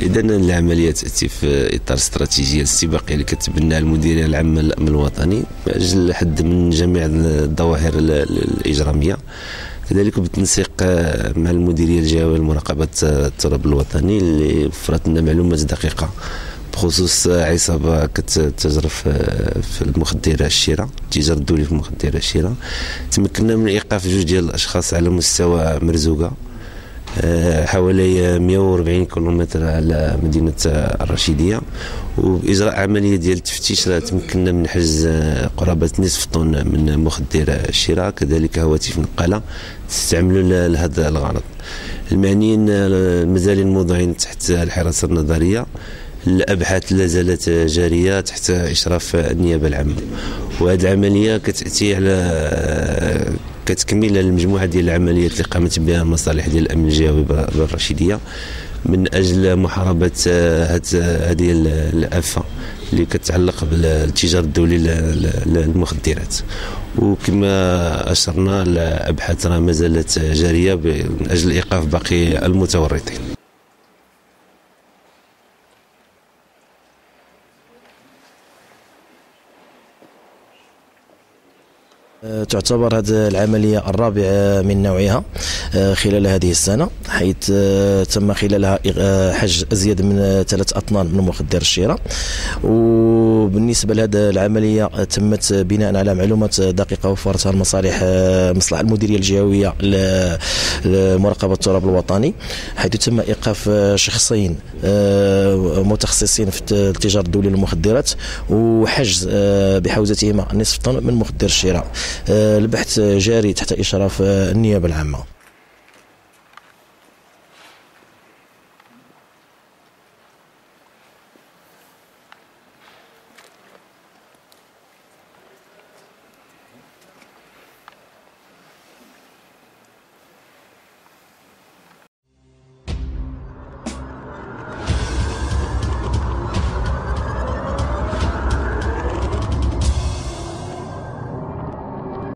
اذا العملية تأتي في إطار استراتيجية استباقيه اللي كتبناها المديرية العامة للامن الوطني من أجل الحد من جميع الظواهر الإجرامية. كذلك بالتنسيق مع المديرية الجهوية لمراقبة التراب الوطني اللي وفرت لنا معلومات دقيقة بخصوص عصابة كتجرى في المخدرة الشراء التجار الدولي في المخدرة الشراء تمكنا من إيقاف جوج ديال الأشخاص على مستوى مرزوقة. آه، حوالي 140 كيلومتر على مدينة الرشيدية. وبإجراء عملية ديال التفتيش تمكنا من حجز قرابة نصف طن من مخدر الشراء. كذلك هواتف نقالة تستعملوا لهذا الغرض. المعنيين مازالين موضوعين تحت الحراسة النظرية. الأبحاث لا زالت جارية تحت إشراف النيابة العامة. وهذه العملية كتأتي على كتكمل المجموعة ديال العمليات اللي قامت بها المصالح ديال الأمن الجهوي بالرشيدية من أجل محاربة هذه الأفة اللي كتعلق بالتجارة الدولي للمخدرات وكما أشرنا الأبحاث راه ما زالت جارية من أجل إيقاف باقي المتورطين. تعتبر هذه العملية الرابعة من نوعها آه، خلال هذه السنة حيث آه، تم خلالها حج أزيد من ثلاث أطنان من مخدر الشراء وبالنسبة لهذه العملية تمت بناء على معلومات دقيقة وفرتها المصالح المصلحة المديرية الجهوية لمراقبة التراب الوطني حيث تم إيقاف شخصين متخصصين في التجارة الدولية للمخدرات وحجز بحوزتهما نصف طن من مخدر الشراء البحث جاري تحت إشراف النيابة العامة.